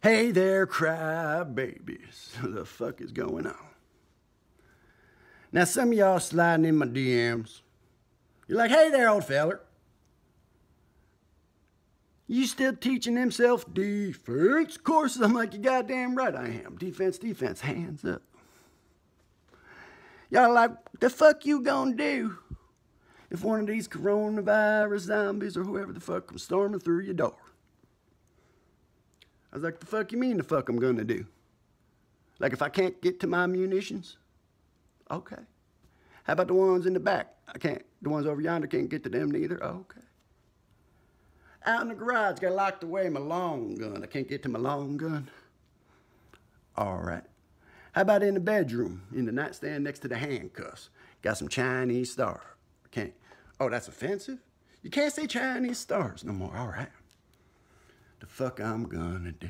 Hey there, cry babies. What the fuck is going on? Now, some of y'all sliding in my DMs. You're like, hey there, old feller. You still teaching them self defense courses? I'm like, you goddamn right I am. Defense, defense, hands up. Y'all like, the fuck you gonna do if one of these coronavirus zombies or whoever the fuck comes storming through your door? Was like, the fuck you mean the fuck I'm gonna do? Like if I can't get to my munitions? Okay. How about the ones in the back? I can't, the ones over yonder can't get to them neither? Okay. Out in the garage, got locked away my long gun. I can't get to my long gun. All right. How about in the bedroom, in the nightstand next to the handcuffs? Got some Chinese star. Can't. Oh, that's offensive? You can't say Chinese stars no more. All right. The fuck I'm gonna do?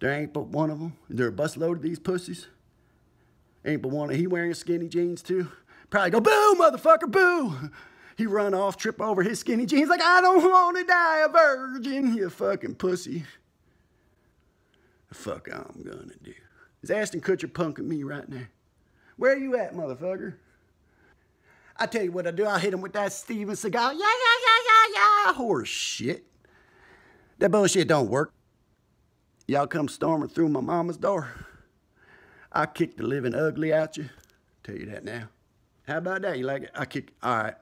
There ain't but one of them. Is there a busload of these pussies? Ain't but one. He wearing skinny jeans too? Probably go, boo, motherfucker, boo! He run off, trip over his skinny jeans like, I don't want to die a virgin, you fucking pussy. The fuck I'm gonna do? Is Ashton Kutcher punking me right now? Where you at, motherfucker? I tell you what I do, I'll hit him with that Steven Seagal, yeah, yeah, yeah, yeah, yeah, horse shit. That bullshit don't work. Y'all come storming through my mama's door. I kick the living ugly out you. Tell you that now. How about that? You like it? I kick. All right.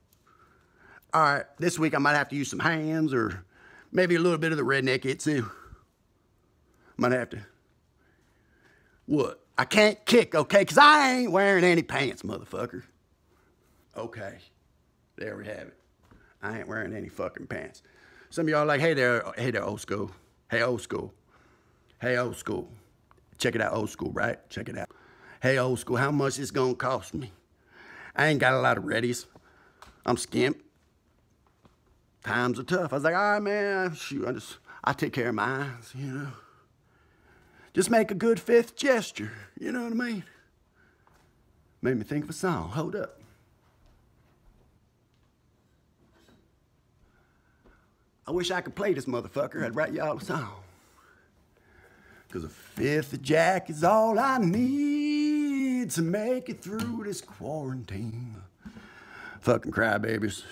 All right. This week I might have to use some hands or maybe a little bit of the redneck it too. Might have to. What? I can't kick, okay? Because I ain't wearing any pants, motherfucker. Okay. There we have it. I ain't wearing any fucking pants. Some of y'all like, hey there, hey there, old school. Hey, old school. Hey, old school. Check it out, old school, right? Check it out. Hey, old school, how much is gonna cost me? I ain't got a lot of readies. I'm skimp. Times are tough. I was like, all right, man, shoot, I just, I take care of mine, you know. Just make a good fifth gesture, you know what I mean? Made me think of a song. Hold up. I wish I could play this motherfucker. I'd write y'all a song. Cause a fifth of Jack is all I need to make it through this quarantine. Fucking crybabies.